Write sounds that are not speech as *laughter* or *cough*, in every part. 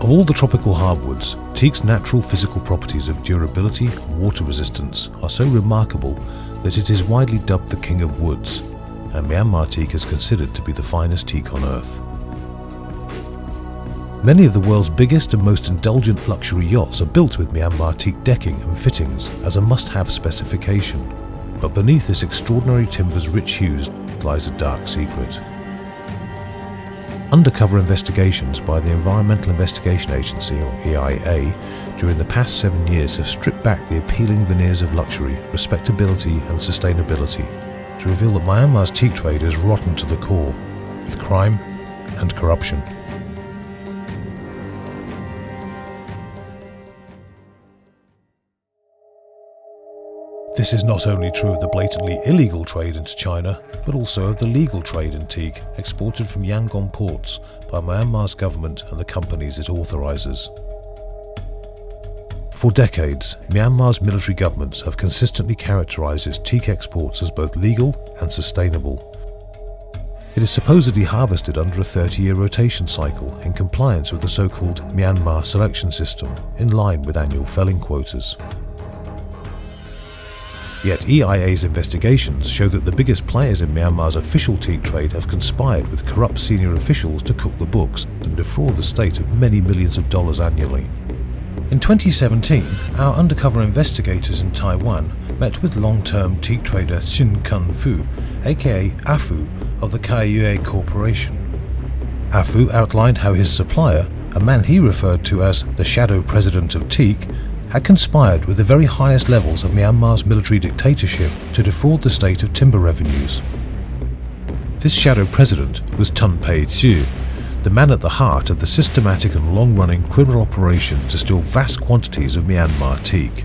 Of all the tropical hardwoods, teak's natural physical properties of durability and water resistance are so remarkable that it is widely dubbed the king of woods, and Myanmar teak is considered to be the finest teak on earth. Many of the world's biggest and most indulgent luxury yachts are built with Myanmar teak decking and fittings as a must-have specification, but beneath this extraordinary timber's rich hues lies a dark secret. Undercover investigations by the Environmental Investigation Agency, or EIA, during the past seven years have stripped back the appealing veneers of luxury, respectability and sustainability to reveal that Myanmar's teak trade is rotten to the core, with crime and corruption. This is not only true of the blatantly illegal trade into China, but also of the legal trade in teak exported from Yangon ports by Myanmar's government and the companies it authorises. For decades, Myanmar's military governments have consistently characterised its teak exports as both legal and sustainable. It is supposedly harvested under a 30-year rotation cycle in compliance with the so-called Myanmar selection system, in line with annual felling quotas. Yet EIA's investigations show that the biggest players in Myanmar's official teak trade have conspired with corrupt senior officials to cook the books and defraud the state of many millions of dollars annually. In 2017, our undercover investigators in Taiwan met with long-term teak trader Sun Kun Fu, aka Afu, of the Kaiyue Corporation. Afu outlined how his supplier, a man he referred to as the shadow president of teak, had conspired with the very highest levels of Myanmar's military dictatorship to defraud the state of timber revenues. This shadow president was Tun Pei Tzu, the man at the heart of the systematic and long-running criminal operation to steal vast quantities of Myanmar teak.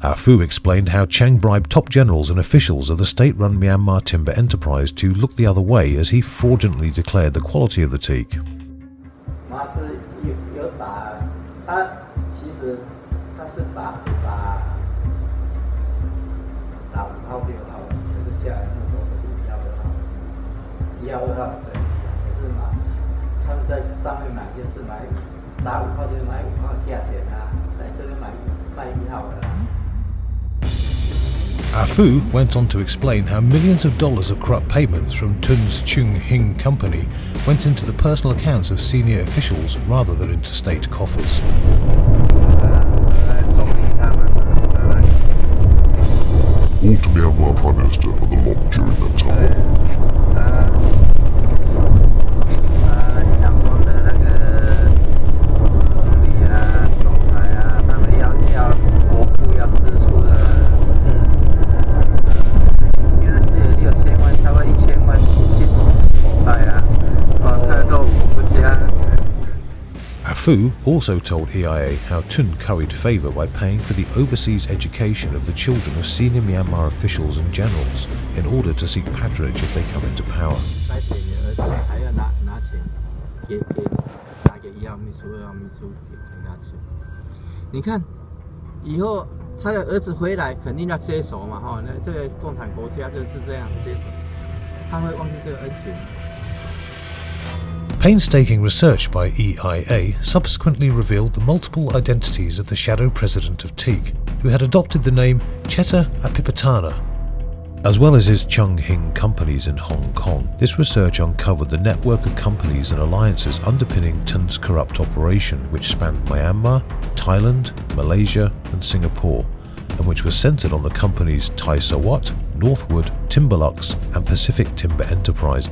Ah Afu explained how Chang bribed top generals and officials of the state-run Myanmar timber enterprise to look the other way as he fraudulently declared the quality of the teak. 是打是打打五号六号，可是下来木头都是一号二号，一号二号对，可是嘛，他们在上面买就是买打五号就买五号价钱啊，来这边买卖一号的。Afu went on to explain how millions of dollars of corrupt payments from Tun's Chung Hing company went into the personal accounts of senior officials rather than into state coffers. Ultimately, our Prime Minister for the lot during that Fu also told EIA how Tun curried favour by paying for the overseas education of the children of senior Myanmar officials and generals in order to seek patronage if they come into power. Painstaking research by EIA subsequently revealed the multiple identities of the shadow president of Teak, who had adopted the name Cheta Apipatana, as well as his Chung Hing companies in Hong Kong. This research uncovered the network of companies and alliances underpinning Tun's corrupt operation, which spanned Myanmar, Thailand, Malaysia and Singapore, and which was centered on the companies Thai Sawat, Northwood, Timberlux and Pacific Timber Enterprise.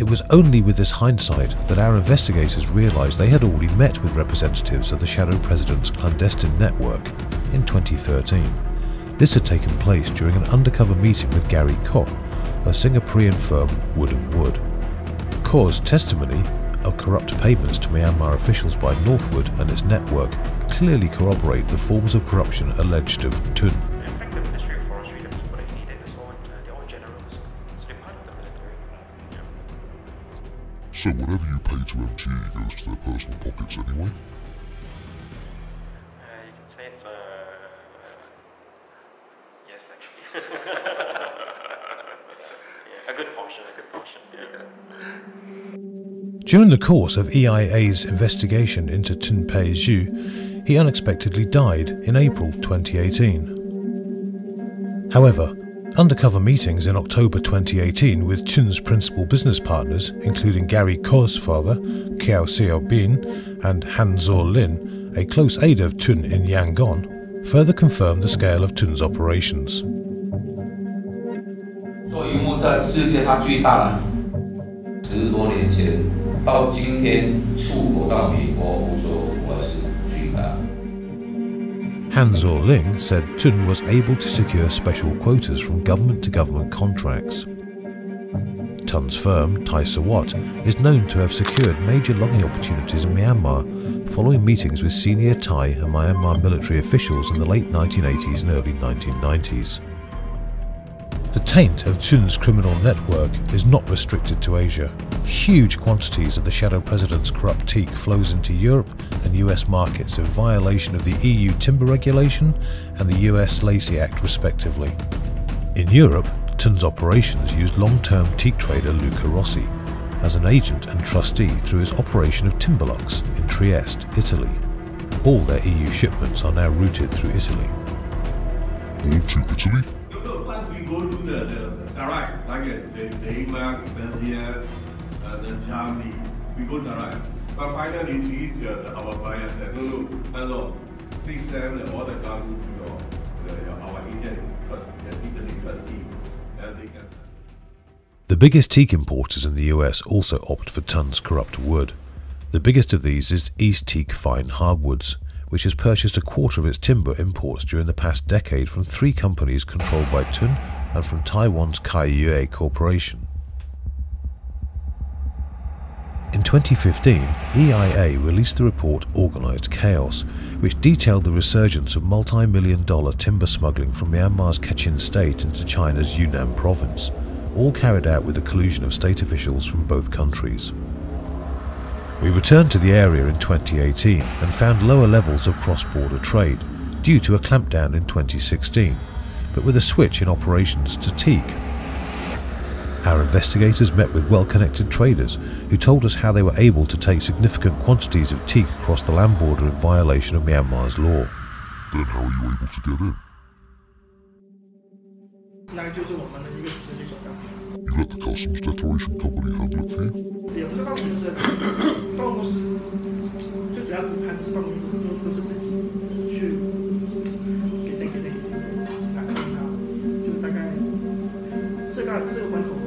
It was only with this hindsight that our investigators realised they had already met with representatives of the Shadow President's clandestine network in 2013. This had taken place during an undercover meeting with Gary Kok, a Singaporean firm Wood & Wood. Kaw's testimony of corrupt payments to Myanmar officials by Northwood and its network clearly corroborate the forms of corruption alleged of Tun. So whatever you pay to MTE goes to their personal pockets anyway? Uh, you can say it's a... Yes, actually. *laughs* yeah, a good portion, a good portion, yeah. During the course of EIA's investigation into Tun Pei Zhu, he unexpectedly died in April 2018. However, undercover meetings in October 2018 with Tun's principal business partners, including Gary Koh's father, Kiao Xiaobin, and Han Zuo Lin, a close aide of Tun in Yangon, further confirmed the scale of Tun's operations. 做 Han Ling said Tun was able to secure special quotas from government to government contracts. Tun's firm, Thai Sawat, is known to have secured major logging opportunities in Myanmar following meetings with senior Thai and Myanmar military officials in the late 1980s and early 1990s. The taint of Tun's criminal network is not restricted to Asia. Huge quantities of the shadow president's corrupt teak flows into Europe and US markets in violation of the EU timber regulation and the US Lacey Act respectively. In Europe, Tun's operations used long-term teak trader Luca Rossi as an agent and trustee through his operation of Timberlux in Trieste, Italy. All their EU shipments are now routed through Italy. All to Italy? The, the uh, the uh, go finally, it's easier. The, our no, no, send the order to your, the, our agent, the Italy trustee, and they can. The biggest teak importers in the US also opt for Tun's corrupt wood. The biggest of these is East Teak Fine Hardwoods, which has purchased a quarter of its timber imports during the past decade from three companies controlled by Tun and from Taiwan's Kaiyue Corporation. In 2015, EIA released the report Organized Chaos, which detailed the resurgence of multi-million dollar timber smuggling from Myanmar's Kachin state into China's Yunnan province, all carried out with the collusion of state officials from both countries. We returned to the area in 2018 and found lower levels of cross-border trade, due to a clampdown in 2016, but with a switch in operations to teak. Our investigators met with well-connected traders who told us how they were able to take significant quantities of teak across the land border in violation of Myanmar's law. Then how are you able to get in? You let the customs declaration company handle it for you? *coughs* *coughs* Currently,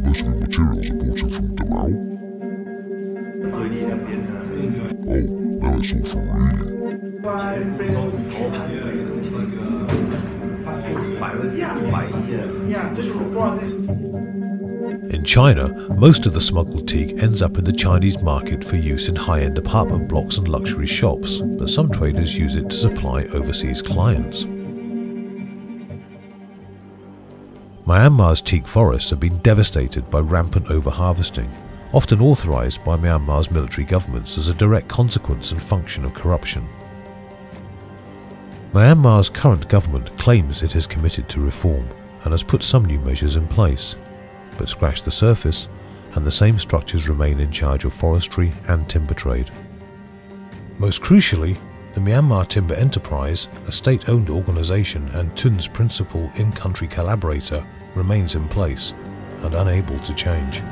most the materials are in from Doral. Oh. In China, most of the smuggled teak ends up in the Chinese market for use in high-end apartment blocks and luxury shops, but some traders use it to supply overseas clients. Myanmar's teak forests have been devastated by rampant overharvesting, often authorized by Myanmar's military governments as a direct consequence and function of corruption. Myanmar's current government claims it has committed to reform and has put some new measures in place, but scratch the surface and the same structures remain in charge of forestry and timber trade. Most crucially, the Myanmar Timber Enterprise, a state-owned organization and Tun's principal in-country collaborator, remains in place and unable to change.